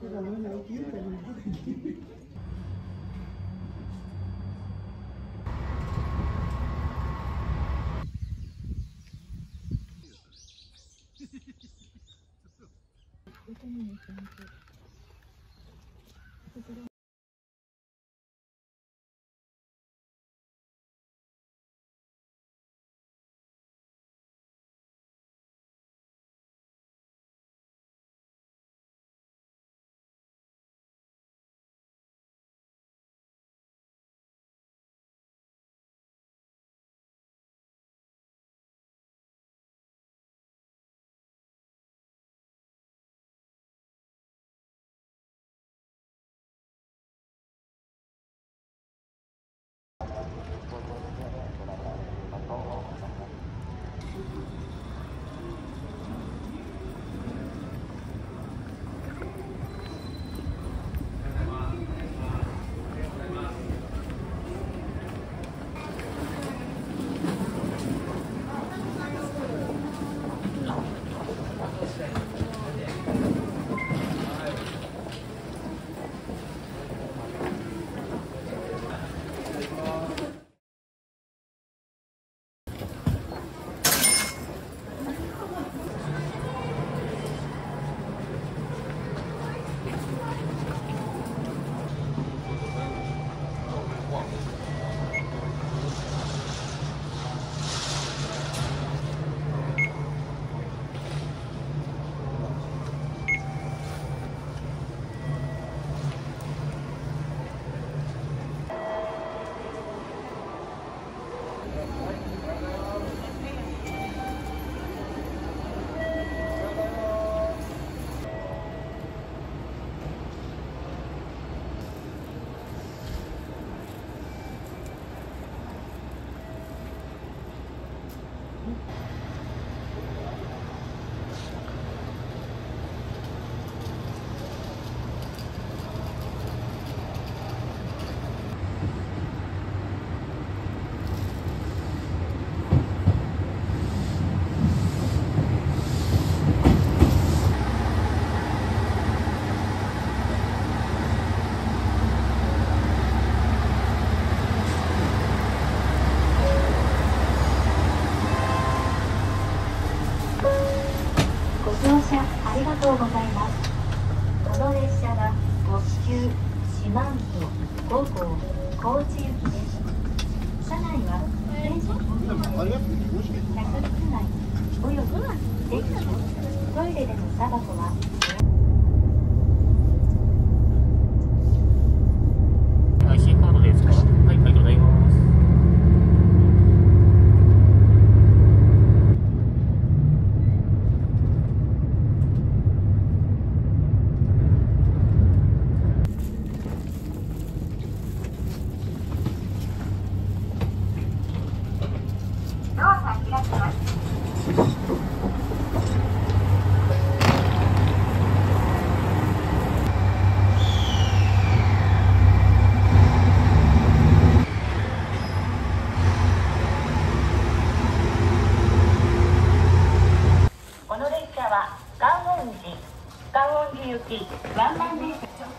Thế còn nó nấu kiếm thì mình. có thể kiếm 行きワンマン電車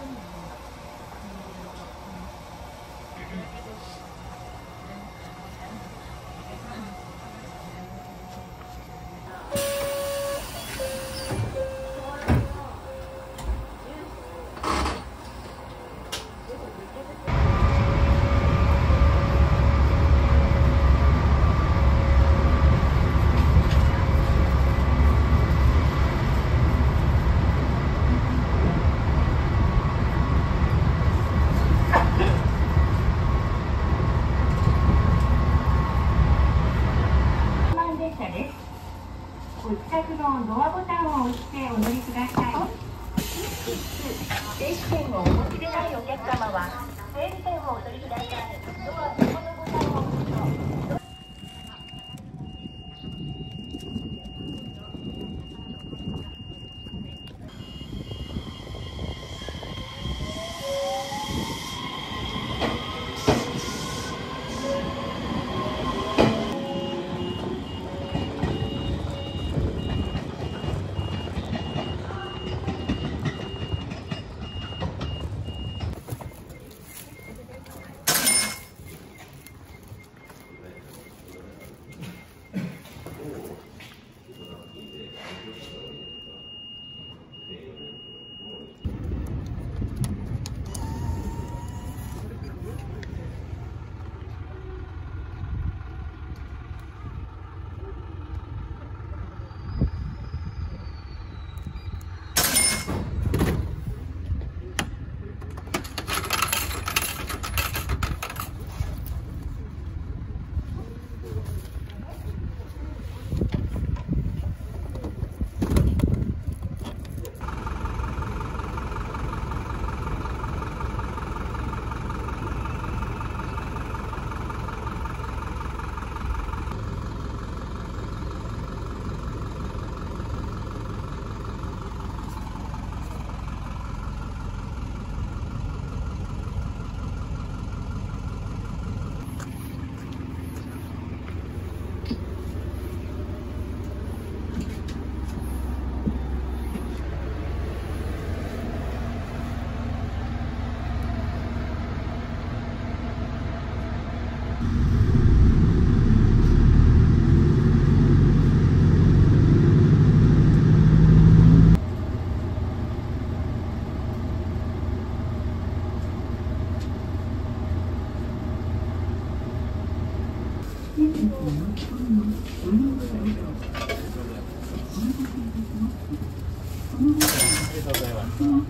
すみます。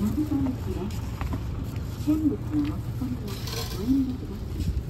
名古屋駅です。見物の持ち込みはご遠慮ください。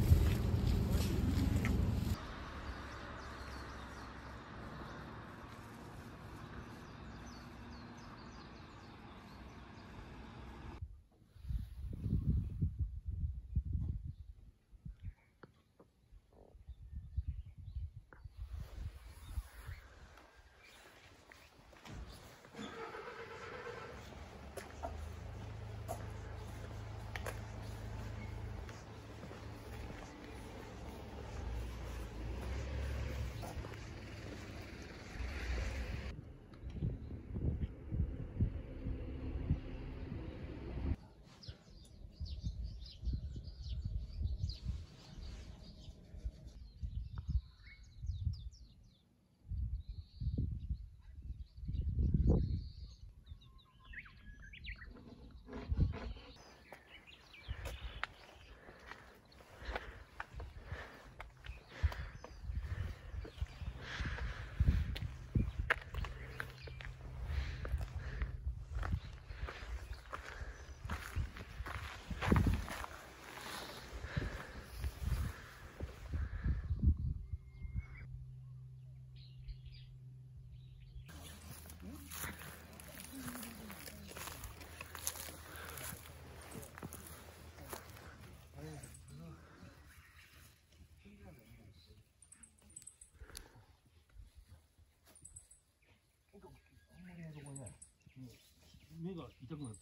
目が痛くなって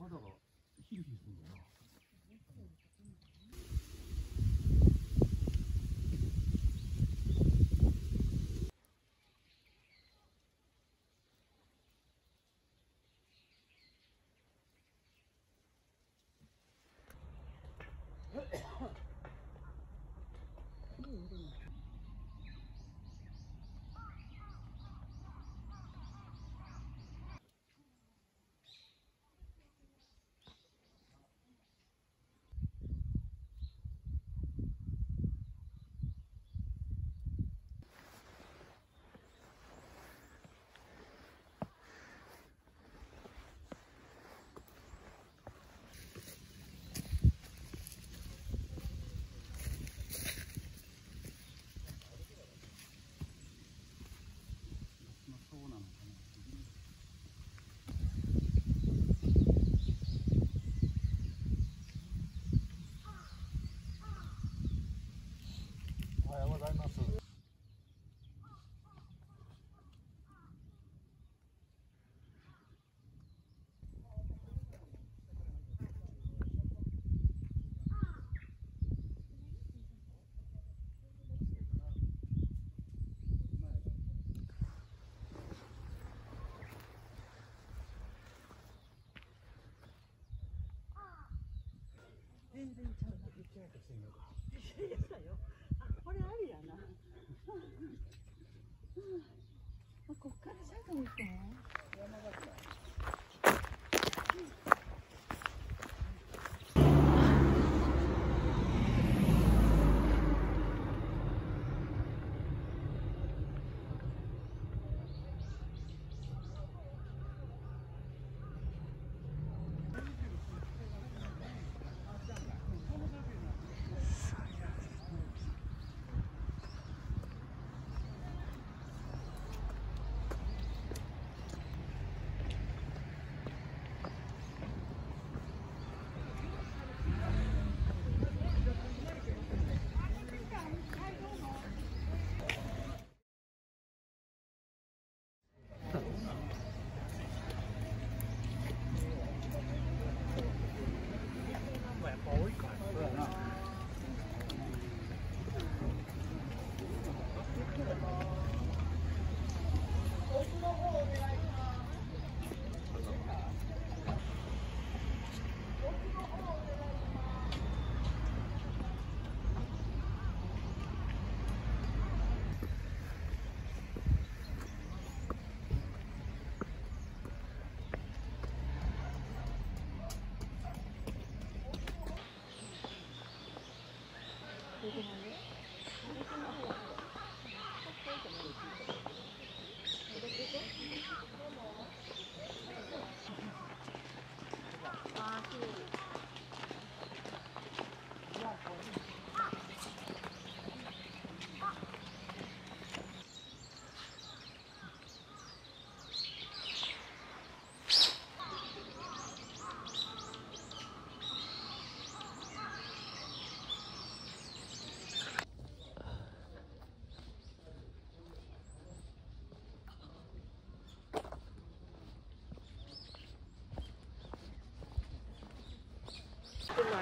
肌がヒリヒリこれありやな。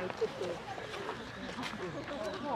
だからみんな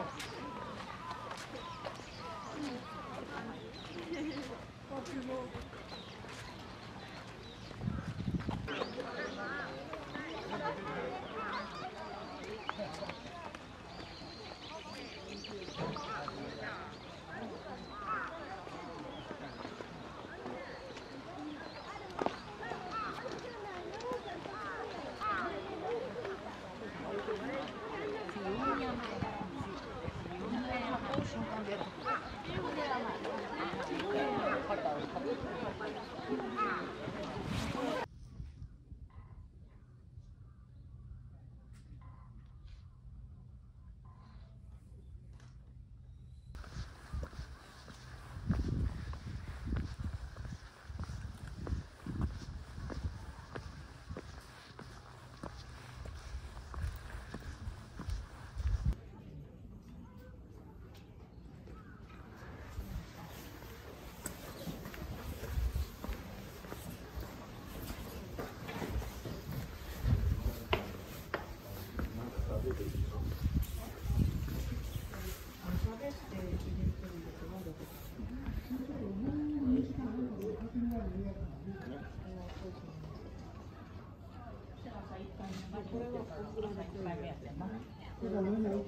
生きるからみんなそっか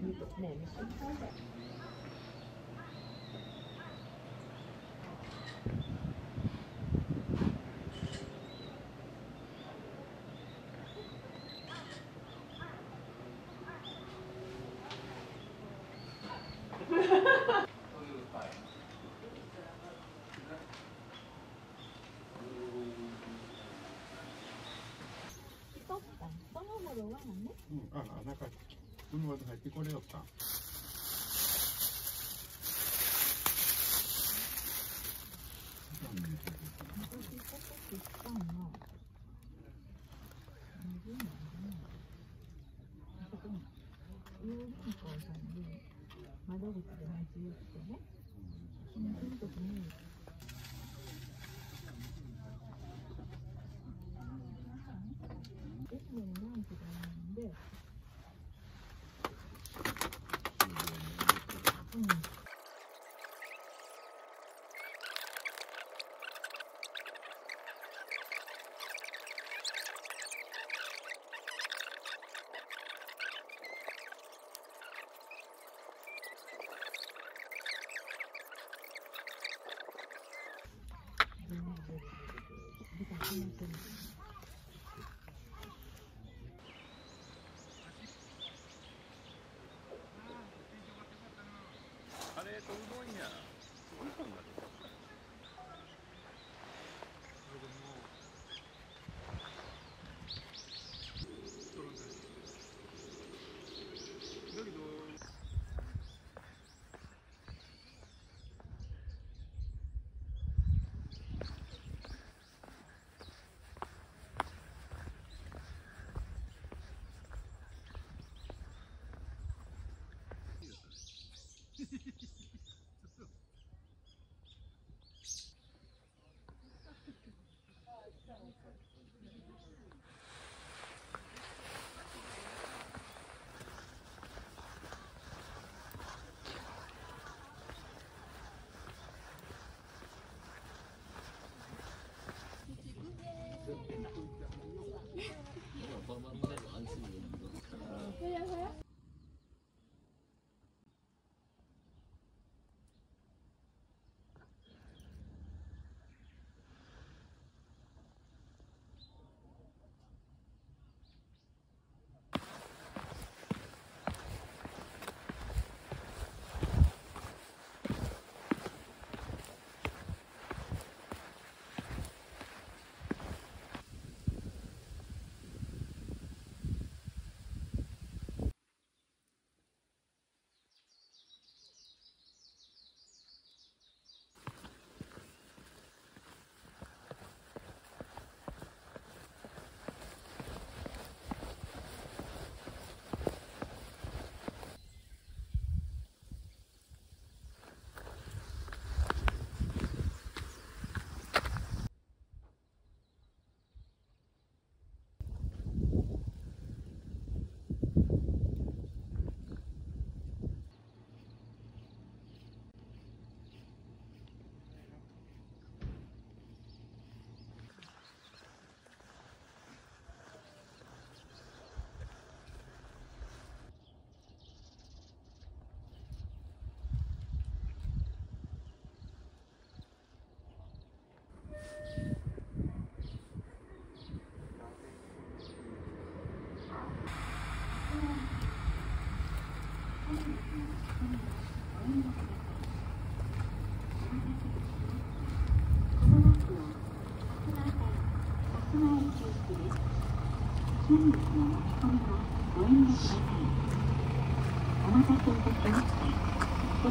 その頃はねうん、あ、なんか、車で入ってこれよった。私ここってした。ん。の20年ねあそこに郵便行さん。で窓口で待ち寄ってねその時に Ini ada.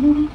Mm-hmm.